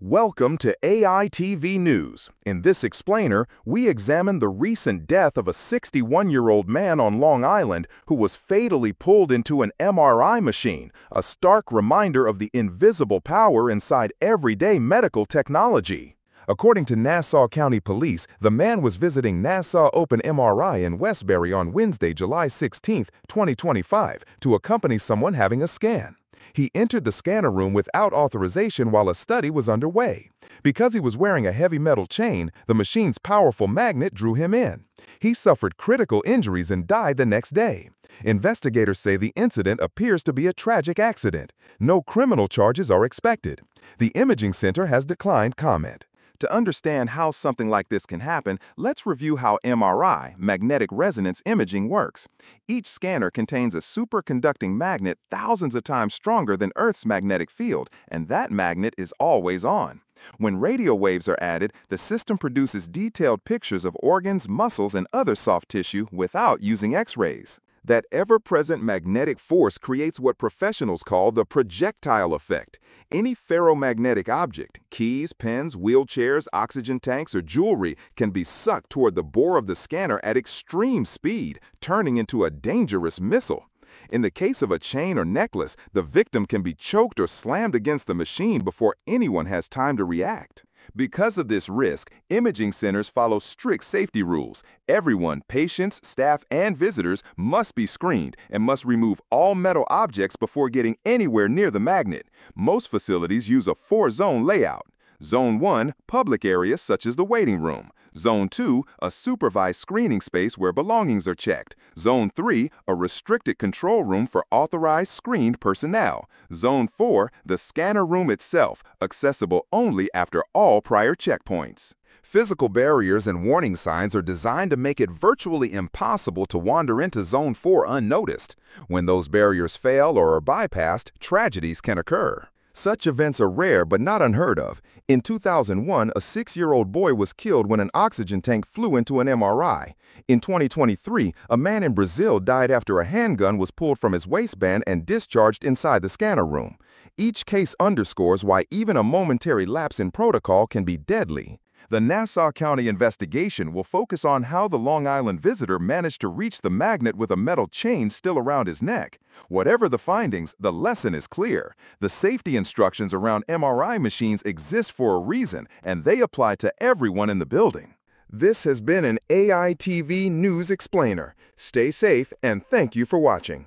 Welcome to AITV News. In this explainer, we examine the recent death of a 61-year-old man on Long Island who was fatally pulled into an MRI machine, a stark reminder of the invisible power inside everyday medical technology. According to Nassau County Police, the man was visiting Nassau Open MRI in Westbury on Wednesday, July 16, 2025, to accompany someone having a scan. He entered the scanner room without authorization while a study was underway. Because he was wearing a heavy metal chain, the machine's powerful magnet drew him in. He suffered critical injuries and died the next day. Investigators say the incident appears to be a tragic accident. No criminal charges are expected. The Imaging Center has declined comment. To understand how something like this can happen, let's review how MRI, magnetic resonance imaging, works. Each scanner contains a superconducting magnet thousands of times stronger than Earth's magnetic field, and that magnet is always on. When radio waves are added, the system produces detailed pictures of organs, muscles, and other soft tissue without using X-rays. That ever-present magnetic force creates what professionals call the projectile effect. Any ferromagnetic object, keys, pens, wheelchairs, oxygen tanks, or jewelry can be sucked toward the bore of the scanner at extreme speed, turning into a dangerous missile. In the case of a chain or necklace, the victim can be choked or slammed against the machine before anyone has time to react. Because of this risk, imaging centers follow strict safety rules. Everyone, patients, staff, and visitors must be screened and must remove all metal objects before getting anywhere near the magnet. Most facilities use a four-zone layout. Zone 1, public areas such as the waiting room. Zone 2, a supervised screening space where belongings are checked. Zone 3, a restricted control room for authorized screened personnel. Zone 4, the scanner room itself, accessible only after all prior checkpoints. Physical barriers and warning signs are designed to make it virtually impossible to wander into Zone 4 unnoticed. When those barriers fail or are bypassed, tragedies can occur. Such events are rare but not unheard of. In 2001, a six-year-old boy was killed when an oxygen tank flew into an MRI. In 2023, a man in Brazil died after a handgun was pulled from his waistband and discharged inside the scanner room. Each case underscores why even a momentary lapse in protocol can be deadly. The Nassau County investigation will focus on how the Long Island visitor managed to reach the magnet with a metal chain still around his neck. Whatever the findings, the lesson is clear. The safety instructions around MRI machines exist for a reason, and they apply to everyone in the building. This has been an AITV News Explainer. Stay safe and thank you for watching.